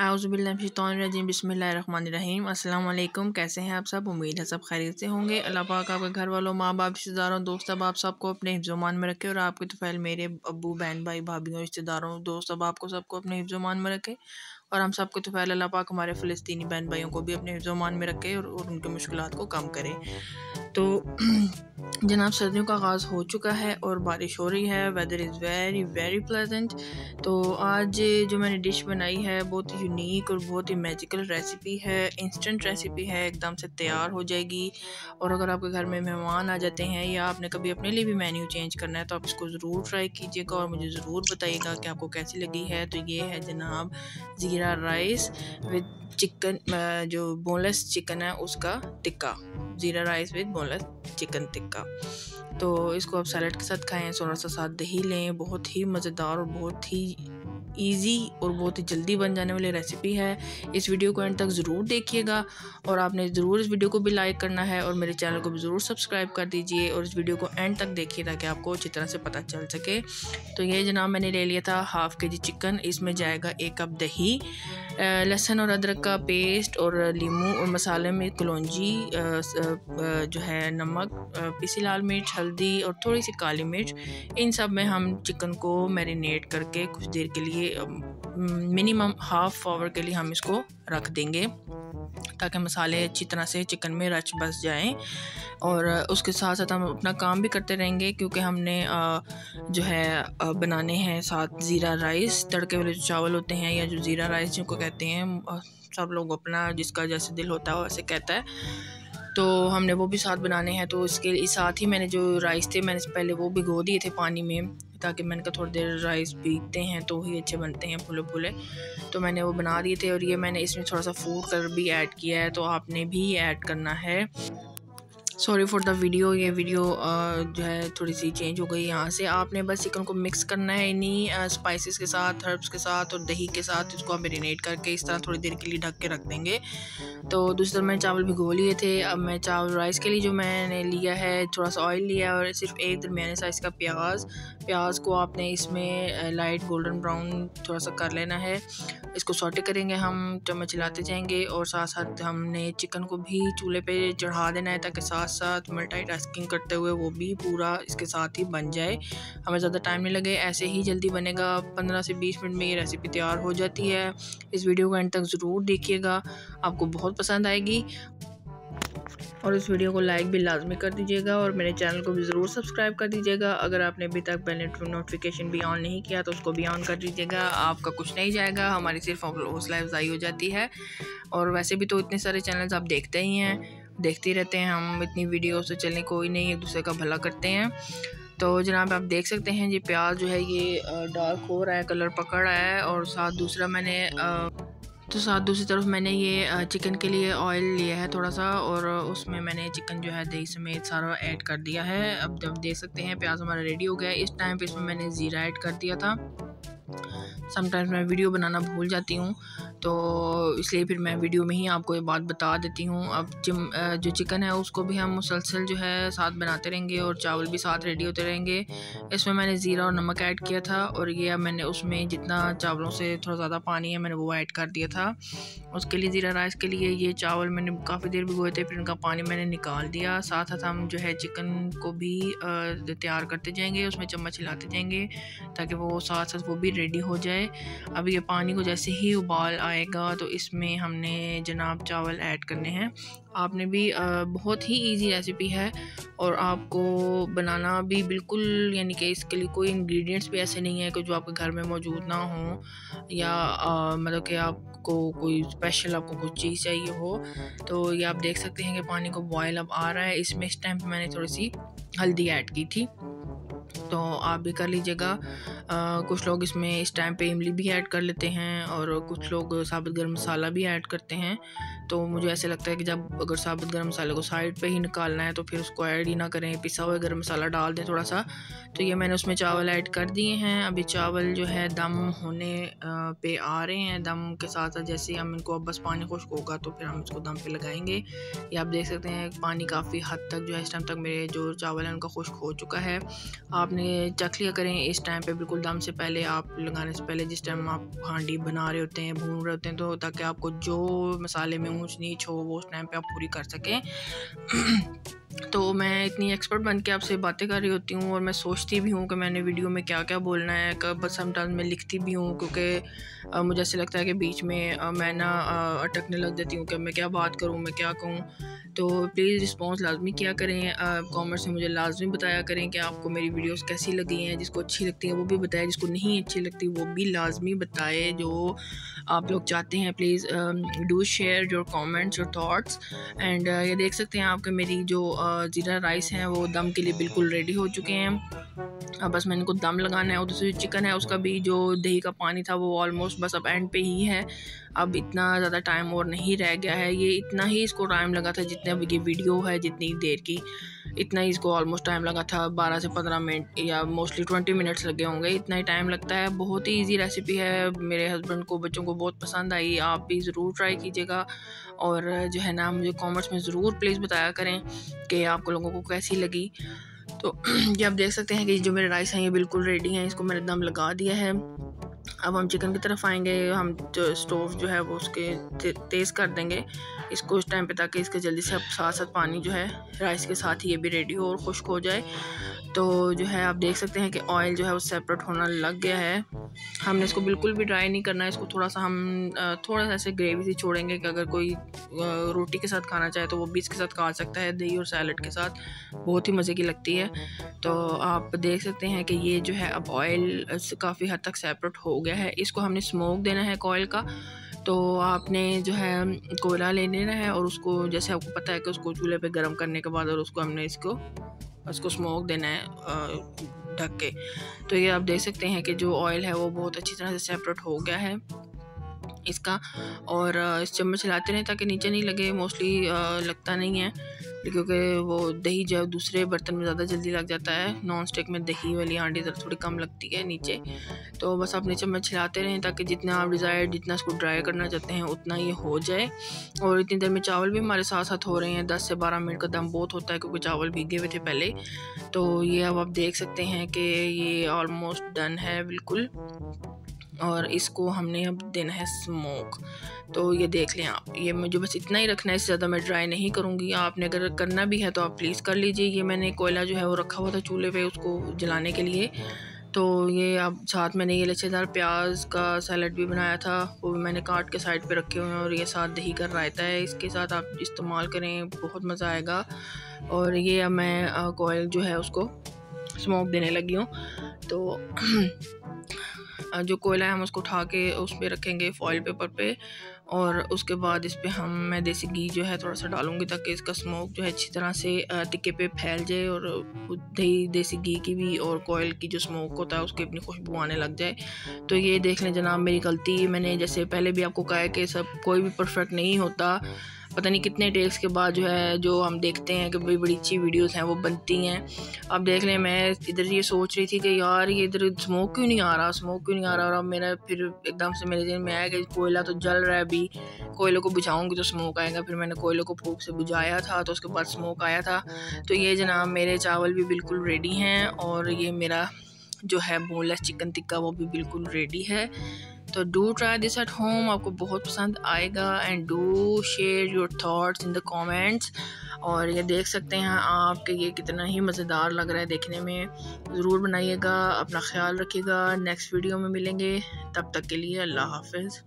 आउज़बिल्लिनरजीम बसमीम अल्लाम कैसे हैं आप सब? उम्मीद है सब खैरियत से होंगे। अल्लाह पाक आपके घर वालों माँ बाप रिश्तेदारों, दोस्त, अब आप सबको अपने हिफ्जमान में रखे और आपके तो फैल मेरे अबू बहन, भाई, भाभीियों, रिश्तेदारों, दोस्त, अब आपको सबको अपने हिफ्जमान में रखे और हम सबको तो पहले अल्लाह पाक हमारे फ़लस्तीनी बहन भाइयों को भी अपने मान में रखे और उनकी मुश्किल को कम करें। तो जनाब, सर्दियों का आगाज़ हो चुका है और बारिश हो रही है weather is very very pleasant तो आज जो मैंने डिश बनाई है, बहुत ही यूनिक और बहुत ही मैजिकल रेसिपी है इंस्टेंट रेसिपी है, एकदम से तैयार हो जाएगी। और अगर आपके घर में मेहमान आ जाते हैं या आपने कभी अपने लिए भी मेन्यू चेंज करना है तो आप इसको ज़रूर ट्राई कीजिएगा और मुझे ज़रूर बताइएगा कि आपको कैसी लगी है। तो ये है जनाब ज़ीरा राइस विद चिकन जो बोनलेस चिकन है, उसका tikka. Jeera rice with boneless chicken tikka. तो इसको आप सैलड के साथ खाएँ थोड़ा सा साथ दही लें, बहुत ही मज़ेदार और बहुत ही ईजी और बहुत ही जल्दी बन जाने वाली रेसिपी है। इस वीडियो को एंड तक ज़रूर देखिएगा और आपने ज़रूर इस वीडियो को भी लाइक करना है और मेरे चैनल को भी ज़रूर सब्सक्राइब कर दीजिए और इस वीडियो को एंड तक देखिए ताकि आपको अच्छी तरह से पता चल सके। तो ये जनाब मैंने ले लिया था हाफ़ के जी चिकन इसमें जाएगा एक कप दही लहसुन और अदरक का पेस्ट और लीमू और मसाले में कलौजी जो है नमक पीसी लाल मिर्च, हल्दी और थोड़ी सी काली मिर्च। इन सब में हम चिकन को मैरिनेट करके कुछ देर के लिए मिनिमम हाफ़ आवर के लिए हम इसको रख देंगे, ताकि मसाले अच्छी तरह से चिकन में रच बस जाएँ। और उसके साथ साथ हम अपना काम भी करते रहेंगे, क्योंकि हमने जो है बनाने हैं साथ ज़ीरा राइस। तड़के वाले जो चावल होते हैं या जो ज़ीरा राइस जिनको कहते हैं सब लोग अपना, जिसका जैसे दिल होता है वैसे कहता है। तो हमने वो भी साथ बनाने हैं तो इसके साथ ही मैंने जो राइस थे, मैंने पहले वो भिगो दिए थे पानी में। ताकि मैंने कहा थोड़ी देर राइस भीगते हैं तो ही अच्छे बनते हैं फूले फुले। तो मैंने वो बना दिए थे और ये मैंने इसमें थोड़ा सा फ़ूड कलर भी ऐड किया है तो आपने भी ऐड करना है। सॉरी फॉर द वीडियो ये वीडियो जो है थोड़ी सी चेंज हो गई यहाँ से। आपने बस चिकन को मिक्स करना है इन्हीं स्पाइसेस के साथ हर्ब्स के साथ और दही के साथ, इसको आप मेरीनेट करके इस तरह थोड़ी देर के लिए ढक के रख देंगे। तो दूसरी तरफ़ मैंने चावल भिगो लिए थे। अब मैं चावल राइस के लिए जो मैंने लिया है थोड़ा सा ऑयल लिया और सिर्फ़ एक दरमियाने साइज़ का प्याज। प्याज को आपने इसमें लाइट गोल्डन ब्राउन थोड़ा सा कर लेना है। इसको सोटे करेंगे हम चम्मच चलाते जाएँगे और साथ साथ हमने चिकन को भी चूल्हे पे चढ़ा देना है ताकि साथ साथ मल्टी टास्किंग करते हुए वो भी पूरा इसके साथ ही बन जाए। हमें ज़्यादा टाइम नहीं लगे, ऐसे ही जल्दी बनेगा। पंद्रह से बीस मिनट में ये रेसिपी तैयार हो जाती है। इस वीडियो को एंड तक ज़रूर देखिएगा। आपको बहुत पसंद आएगी। और इस वीडियो को लाइक भी लाजमी कर दीजिएगा और मेरे चैनल को भी ज़रूर सब्सक्राइब कर दीजिएगा। अगर आपने अभी तक पहले नोटिफिकेशन भी ऑन नहीं किया तो उसको भी ऑन कर दीजिएगा। आपका कुछ नहीं जाएगा। हमारी सिर्फ़ हौसला अफजाई हो जाती है। और वैसे भी तो इतने सारे चैनल्स आप देखते ही हैं। देखते रहते हैं हम, इतनी वीडियो से चलने कोई नहीं, एक दूसरे का भला करते हैं। तो जनाब, आप देख सकते हैं ये प्याज जो है, ये डार्क हो रहा है कलर पकड़ रहा है और साथ दूसरा मैंने तो साथ दूसरी तरफ़ मैंने ये चिकन के लिए ऑयल लिया है थोड़ा सा और उसमें मैंने चिकन जो है, दही समेत सारा ऐड कर दिया है। अब जब देख सकते हैं, प्याज हमारा रेडी हो गया इस टाइम पे इसमें मैंने ज़ीरा ऐड कर दिया था। समटाइम्स मैं वीडियो बनाना भूल जाती हूँ। तो इसलिए फिर मैं वीडियो में ही आपको ये बात बता देती हूँ। अब जिम जो चिकन है, उसको भी हम मुसलसल जो है साथ बनाते रहेंगे और चावल भी साथ रेडी होते रहेंगे। इसमें मैंने ज़ीरा और नमक ऐड किया था और ये अब मैंने उसमें जितना चावलों से थोड़ा ज़्यादा पानी है, मैंने वो ऐड कर दिया था। उसके लिए ज़ीरा राइस के लिए ये चावल मैंने काफ़ी देर भिगोए थे, फिर उनका पानी मैंने निकाल दिया। साथ साथ हम जो है चिकन को भी तैयार करते जाएँगे, उसमें चम्मच हिलाते जाएँगे ताकि वो साथ साथ वो भी रेडी हो जाए। अब ये पानी को जैसे ही उबाल आएगा तो इसमें हमने जनाब चावल ऐड करने हैं। आपने भी बहुत ही इजी रेसिपी है और आपको बनाना भी बिल्कुल, यानी कि इसके लिए कोई इंग्रेडिएंट्स भी ऐसे नहीं है कि जो आपके घर में मौजूद ना हो या मतलब कि आपको कोई स्पेशल आपको कुछ चीज़ चाहिए हो। तो ये आप देख सकते हैं कि पानी को बॉयल अब आ रहा है। इसमें इस टाइम पर मैंने थोड़ी सी हल्दी ऐड की थी। तो आप भी कर लीजिएगा। कुछ लोग इसमें इस टाइम पे इमली भी ऐड कर लेते हैं और कुछ लोग साबुत गर्म मसाला भी ऐड करते हैं। तो मुझे ऐसे लगता है कि जब अगर साबुत गर्म मसाले को साइड पे ही निकालना है तो फिर उसको ऐड ही ना करें। पिसा हुआ गर्म मसाला डाल दें थोड़ा सा। तो ये मैंने उसमें चावल ऐड कर दिए हैं। अभी चावल जो है दम होने पे आ रहे हैं। दम के साथ साथ जैसे हम इनको, अब बस पानी खुश्क होगा तो फिर हम इसको दम पे लगाएँगे। ये आप देख सकते हैं, पानी काफ़ी हद तक जो है इस टाइम तक मेरे जो चावल हैं उनका खुश्क हो चुका है। आपने चख लिया करें, इस टाइम पे बिल्कुल दम से पहले आप लगाने से पहले जिस टाइम आप हांडी बना रहे होते हैं, भून रहे होते हैं तो ताकि आपको जो मसाले में ऊँच नीच हो, वो उस टाइम पे आप पूरी कर सकें। तो मैं इतनी एक्सपर्ट बन के आपसे बातें कर रही होती हूँ और मैं सोचती भी हूँ कि मैंने वीडियो में क्या क्या बोलना है कब समटाइम मैं लिखती भी हूँ क्योंकि मुझे ऐसे लगता है कि बीच में आ, मैं ना अटकने लग जाती हूँ कि मैं क्या बात करूँ मैं क्या कहूँ। तो प्लीज़ रिस्पॉन्स लाजमी किया करें कॉमेंट्स में मुझे लाजमी बताया करें कि आपको मेरी वीडियोस कैसी लगी हैं जिसको अच्छी लगती है वो भी बताएँ जिसको नहीं अच्छी लगती वो भी लाजमी बताए जो आप लोग चाहते हैं। Please do share your comments your thoughts and ये देख सकते हैं आपके मेरी जो ज़ीरा राइस हैं, वो दम के लिए बिल्कुल रेडी हो चुके हैं। अब बस मैंने इनको दम लगाना है और दूसरी चिकन है, उसका भी जो दही का पानी था, वो ऑलमोस्ट बस अब एंड पे ही है। अब इतना ज़्यादा टाइम और नहीं रह गया है। ये इतना ही इसको टाइम लगा था जितना ये वीडियो है, जितनी देर की। इतना ही इसको ऑलमोस्ट टाइम लगा था, बारह से पंद्रह मिनट या मोस्टली ट्वेंटी मिनट्स लगे होंगे। इतना ही टाइम लगता है। बहुत ही ईजी रेसिपी है। मेरे हस्बैंड को, बच्चों को बहुत पसंद आई। आप भी ज़रूर ट्राई कीजिएगा। और जो है ना, मुझे कॉमेंट्स में ज़रूर प्लीज़ बताया करें कि आपको लोगों को कैसी लगी। तो ये आप देख सकते हैं कि जो मेरे राइस हैं, ये बिल्कुल रेडी हैं। इसको मैंने दम लगा दिया है। अब हम चिकन की तरफ़ आएँगे, हम जो स्टोव जो है वो उसके तेज़ कर देंगे। इसको उस टाइम पे ताकि इसके जल्दी से साथ साथ पानी जो है राइस के साथ ही ये भी रेडी हो और खुश्क हो जाए। तो जो है आप देख सकते हैं कि ऑयल जो है वो सेपरेट होना लग गया है। हमने इसको बिल्कुल भी ड्राई नहीं करना है। इसको थोड़ा सा हम थोड़ा सा ऐसे ग्रेवी सी छोड़ेंगे कि अगर कोई रोटी के साथ खाना चाहे तो वो भी इसके साथ खा सकता है, दही और सैलड के साथ। बहुत ही मज़े की लगती है। तो आप देख सकते हैं कि ये जो है अब ऑयल काफ़ी हद तक सेपरेट हो गया है, इसको हमने स्मोक देना है कोयल का। तो आपने जो है कोयला ले लेना है और उसको, जैसे आपको पता है कि उसको चूल्हे पे गर्म करने के बाद और उसको हमने इसको, उसको स्मोक देना है ढक के। तो ये आप देख सकते हैं कि जो ऑयल है वो बहुत अच्छी तरह से सेपरेट हो गया है। इसका। और इस चम्मच चलाते रहें ताकि नीचे नहीं लगे मोस्टली लगता नहीं है। क्योंकि वो दही जो दूसरे बर्तन में ज़्यादा जल्दी लग जाता है नॉन स्टिक में दही वाली हांडी ज़रा थोड़ी कम लगती है नीचे। तो बस आप नीचे में छिलाते रहें ताकि जितना आप डिज़ायर जितना इसको ड्राई करना चाहते हैं, उतना ये हो जाए। और इतनी देर में चावल भी हमारे साथ साथ हो रहे हैं, दस से बारह मिनट का दम बहुत होता है क्योंकि चावल भीगे हुए थे पहले। तो ये अब आप देख सकते हैं कि ये ऑलमोस्ट डन है, बिल्कुल। और इसको हमने अब देना है स्मोक तो ये देख लें आप ये मुझे बस इतना ही रखना है इससे ज़्यादा मैं ड्राई नहीं करूँगी। आपने अगर करना भी है तो आप प्लीज़ कर लीजिए। ये मैंने कोयला जो है वो रखा हुआ था चूल्हे पे उसको जलाने के लिए। तो ये अब साथ मैंने ये लच्छेदार प्याज का सैलड भी बनाया था वो भी मैंने काट के साइड पे रखे हुए हैं और ये साथ दही का रायता है। इसके साथ आप इस्तेमाल करें बहुत मज़ा आएगा। और ये अब मैं कोयल जो है उसको स्मोक देने लगी हूँ। तो जो कोयला है हम उसको उठा के उस पर रखेंगे फॉइल पेपर पे और उसके बाद इस पर हम मैं देसी घी जो है थोड़ा सा डालूँगी ताकि इसका स्मोक जो है अच्छी तरह से टिक्के पे फैल जाए और दही, देसी घी की भी और कोयल की जो स्मोक होता है उसकी अपनी खुशबू आने लग जाए। तो ये देख लें जनाब मेरी गलती। मैंने जैसे पहले भी आपको कहा है कि सब कोई भी परफेक्ट नहीं होता। पता नहीं कितने टेक्स के बाद जो है, जो हम देखते हैं कि बड़ी बड़ी अच्छी वीडियोस हैं, वो बनती हैं। अब देख लें, मैं इधर ये सोच रही थी कि यार, ये इधर स्मोक क्यों नहीं आ रहा? स्मोक क्यों नहीं आ रहा? और अब मेरा फिर एकदम से मेरे दिन में आया कि कोयला तो जल रहा है अभी। कोयले को बुझाऊँगी तो स्मोक आएगा। फिर मैंने कोयले को फूक से बुझाया था तो उसके बाद स्मोक आया था। तो ये जनाब, मेरे चावल भी बिल्कुल रेडी हैं और ये मेरा जो है बोनलेस चिकन टिक्का वो भी बिल्कुल रेडी है। तो do try this at home आपको बहुत पसंद आएगा. And do share your thoughts in the comments और ये देख सकते हैं आप कि ये कितना ही मज़ेदार लग रहा है देखने में. ज़रूर बनाइएगा, अपना ख्याल रखिएगा. नेक्स्ट वीडियो में मिलेंगे. तब तक के लिए अल्लाह हाफिज़.